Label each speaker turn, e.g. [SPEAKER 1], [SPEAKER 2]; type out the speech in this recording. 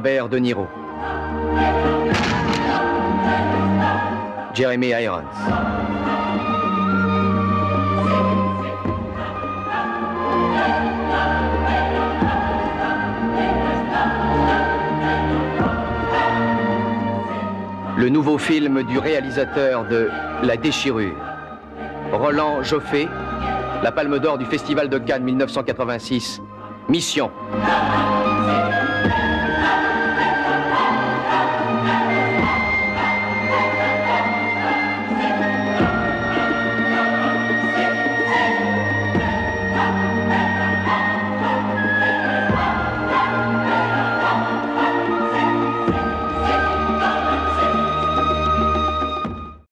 [SPEAKER 1] Robert De Niro. Jeremy Irons. Le nouveau film du réalisateur de La déchirure. Roland Joffé, la Palme d'Or du Festival de Cannes 1986. Mission.